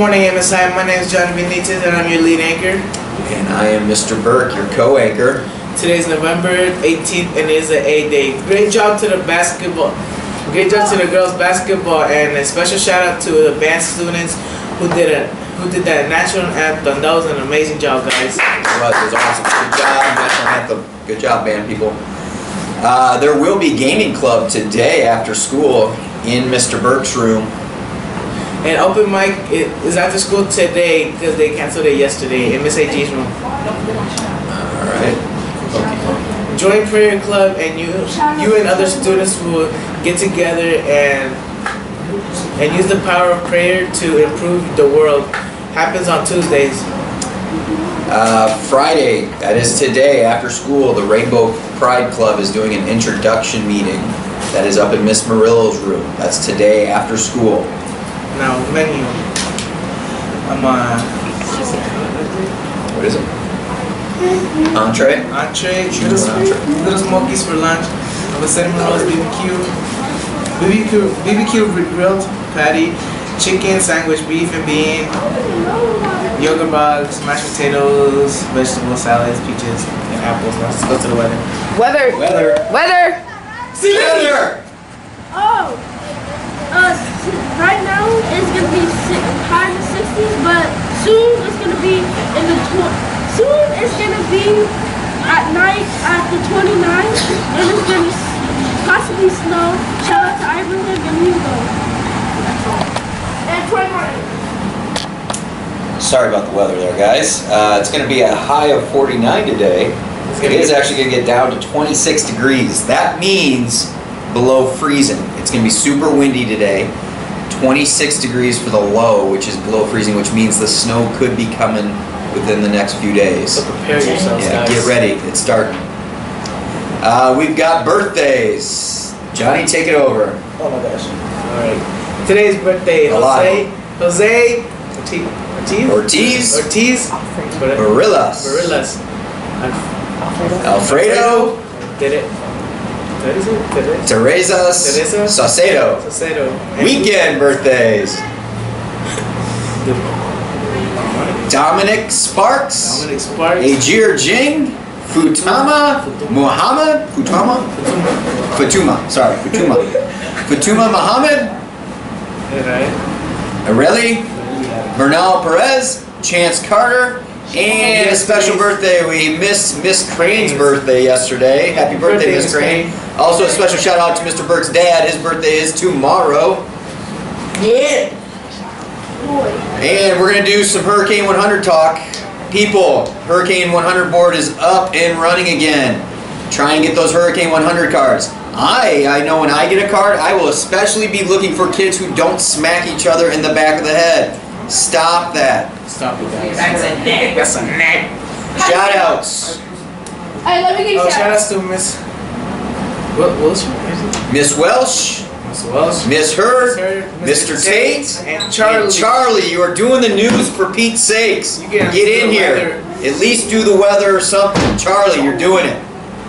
morning, MSI. My name is John Benitez, and I'm your lead anchor. And I am Mr. Burke, your co-anchor. Today's November 18th, and it is an A day. Great job to the basketball. Great job to the girls basketball, and a special shout out to the band students who did it. Who did that national anthem? That was an amazing job, guys. It was, it was awesome. Good job, national anthem. Good job, band people. Uh, there will be gaming club today after school in Mr. Burke's room. And open mic is after school today because they canceled it yesterday in Miss AG's room. All right. Okay. Join prayer club, and you, you and other students will get together and and use the power of prayer to improve the world. Happens on Tuesdays. Uh, Friday, that is today after school, the Rainbow Pride Club is doing an introduction meeting. That is up in Miss Murillo's room. That's today after school. Now menu. I'm uh What is it? Entree? entree, little, little smokies for lunch. I'm a cinnamon roast BBQ, BBQ, BBQ grilled patty, chicken sandwich, beef and bean, yogurt bugs, mashed potatoes, vegetable salads, peaches, and apples. Now let's go to the weather. Weather. Weather. Weather. Weather! Oh, uh, right now it's gonna be si- high in the 60s, but soon it's gonna be in the tw- soon it's gonna be at night at the 29th, and it's gonna possibly snow. Shout out to Iverson and Hugo. And 29. Sorry about the weather there, guys. Uh, it's going to be a high of 49 today. It is actually going to get down to 26 degrees. That means below freezing. It's going to be super windy today. 26 degrees for the low, which is below freezing, which means the snow could be coming within the next few days. So prepare yourselves, Yeah, guys. get ready. It's starting. Uh, we've got birthdays. Johnny, take it over. Oh my gosh. Alright. Today's birthday, A lot Jose. Jose Ortiz. Ortiz? Ortiz. Ortiz. But- Barillas. Barillas. Alfredo. Did it. What is it? Did it? Teresa. Teresa. Saucedo. Saucedo. Weekend birthdays. Dominic Sparks. Dominic Sparks. Ajir Jing. Futama. Muhammad. Futama. Fatuma. Sorry, Fatuma. Fatuma Muhammad. Areli. Bernal Perez. Chance Carter. And a special birthday. We missed Miss Crane's birthday yesterday. Happy birthday, Miss Crane. Also, a special shout out to Mr. Burke's dad. His birthday is tomorrow. Yeah. And we're going to do some Hurricane 100 talk. People, Hurricane 100 board is up and running again. Try and get those Hurricane 100 cards. I, I know when I get a card, I will especially be looking for kids who don't smack each other in the back of the head. Stop that. Stop it, guys. That's a neck. That's a neck. Shout outs. Hey, let me get Oh, you shout outs to Miss. What Wilson? Miss Welsh, Miss Welsh. Miss Hurd, Miss Mr. Tate, and Charlie. and Charlie, you are doing the news for Pete's sakes. You get- Get in the here. weather. At least do the weather or something. Charlie, you're doing it.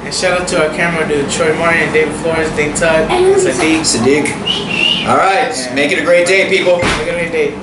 And shout out to our camera dude, Troy Martin, David Flores, Dane Todd, Sadiq. Sadiq. All right, make it a great day, people. Have a great day.